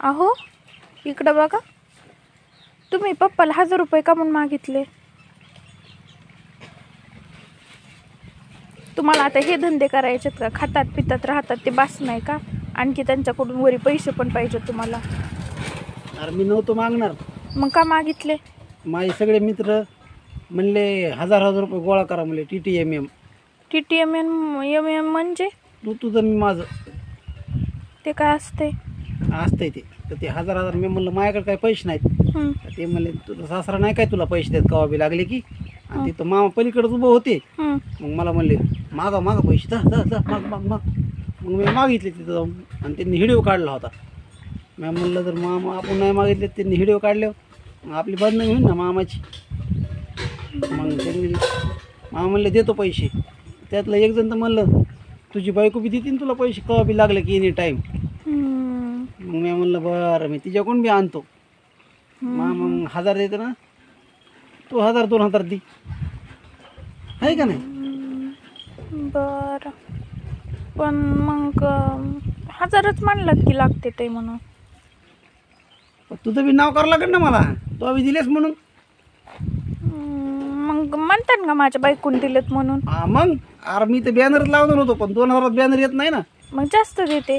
अहो इकडं बघा. तुम्ही पप्पाला हजार रुपये का म्हणून मागितले? तुम्हाला आता हे धंदे करायचेत का? खातात पितात राहतात ते बास नाही का? आणखी त्यांच्याकडून वरी पैसे पण पाहिजेत तुम्हाला. अरे मी नव्हतो मागणार. मग का मागितले? माझे सगळे मित्र म्हणले हजार हजार रुपये गोळा करा म्हणले T T M M. T T M M M M म्हणजे? तू तुझं मी माझं. ते काय असते असतंय ते. तर ते हजार हजार मी म्हणलं माझ्याकडे काही पैसे नाहीत. हं, तर ते म्हणले तुझा सासरा नाही काय तुला पैसे देत? कवा बी लागले की. आणि तिथं मामा पलीकडे उभं होते. हं. मग मला म्हणले मागा मागा पैसे जा जा जा माग माग माग. मग मी मागितले तिथं जाऊन. आणि त्यांनी व्हिडिओ काढला होता. मी म्हणलं तर मामा आपण नाही मागितले त्यांनी व्हिडिओ काढले मग आपली बदनामी होईल ना मामाची. मग त्यांनी मामा म्हणले देतो पैसे. त्यातलं एक जण तर म्हणलं तुझी बायको बी देते ना तुला पैसे कवा बी लागले की एनी टाईम हं. मग मी म्हणलं बरं मी तिच्याकडून बी आणतो. मग मग हजार देतो ना. तू हजार दोन हजार दे. आहे का नाही? बरं. पण मग हजारच मानलात की लागते ते म्हणून. पण तुझं बी नाव करावं लागेल ना मला. तू आम्ही दिलेस म्हणून. मग म्हणतात का माझ्या बायकून दिलेत म्हणून. हा मग? अरे मी तर बॅनरच लावणार होतो पण दोन हजारात बॅनर येत नाही ना. मग जास्त देते.